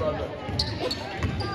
Allah'a emanet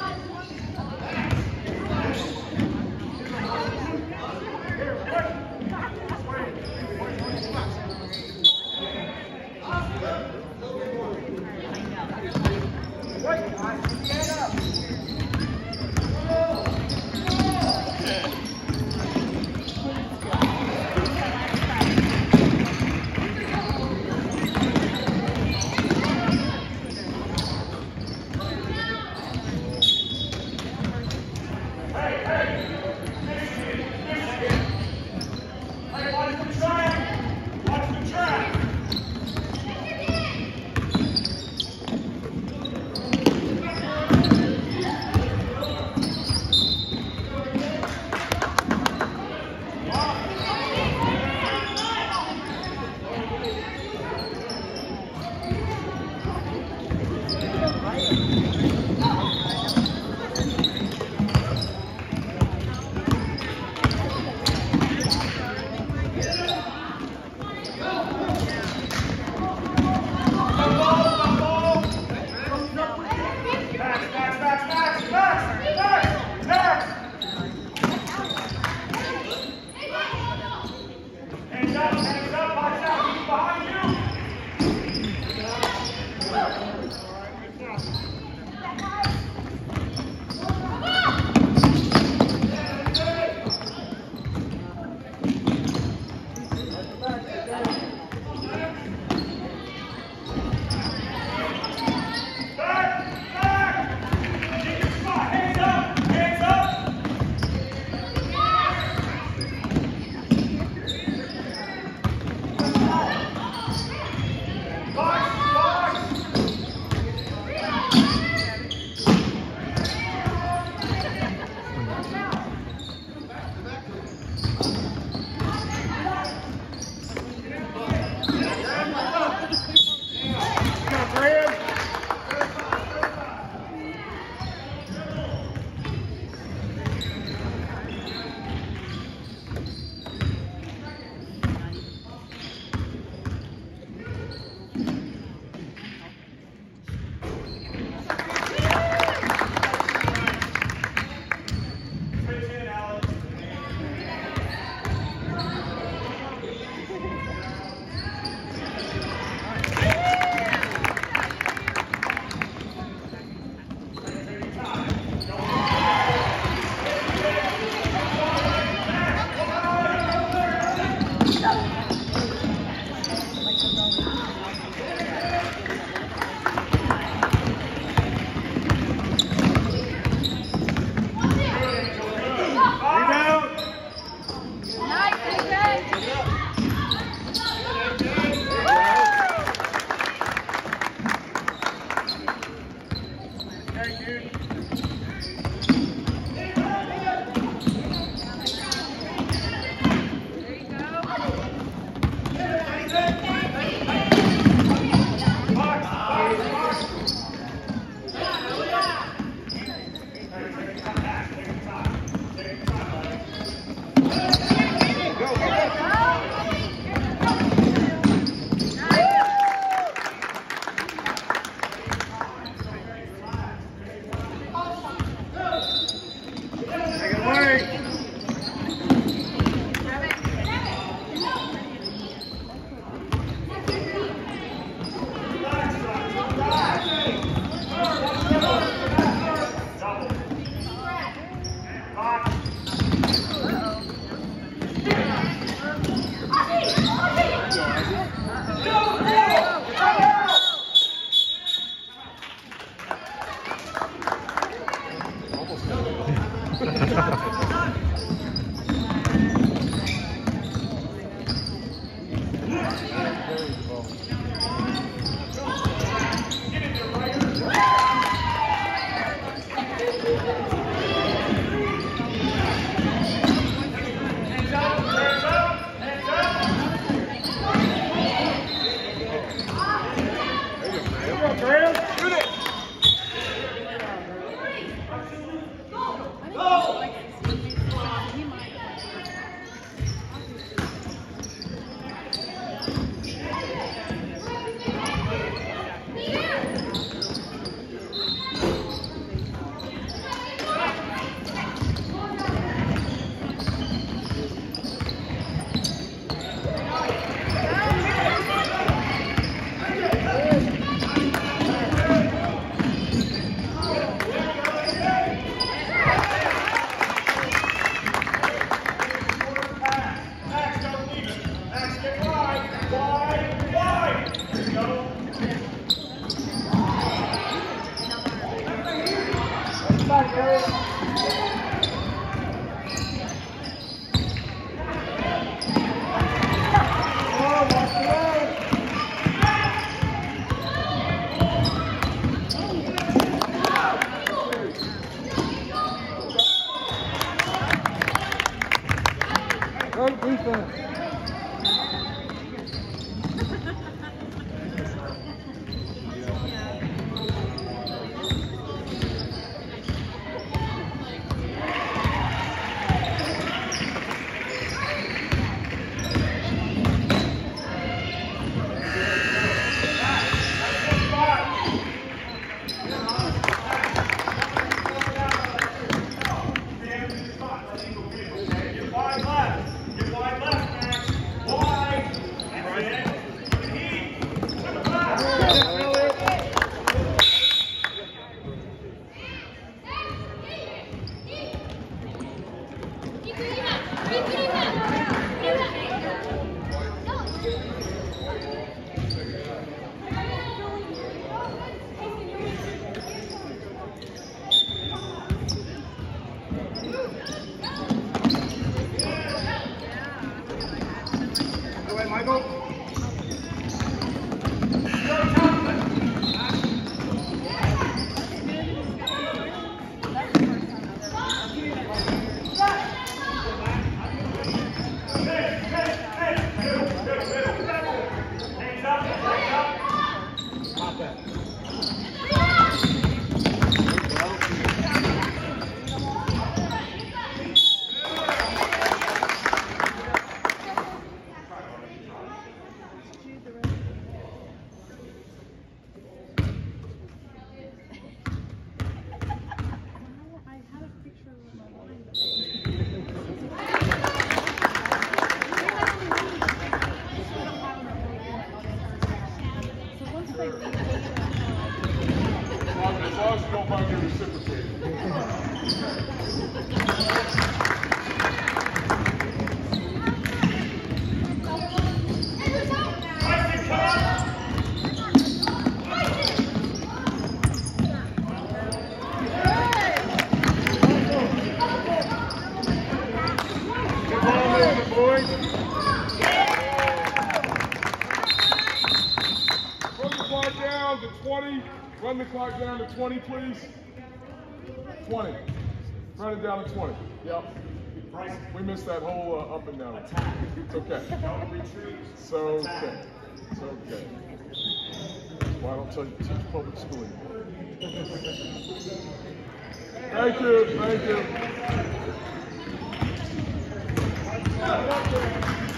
ハハハハ! Defense. Michael. Long as you don't mind your reciprocating. Preston, come up. Good ball movement, boys. Run the clock down to 20. Run the clock down to 20, please. 20. Run it down to 20. Yep. We missed that whole uh, up and down. It's okay. It's okay. It's okay. Why don't tell you teach public school anymore? Thank you. Thank you.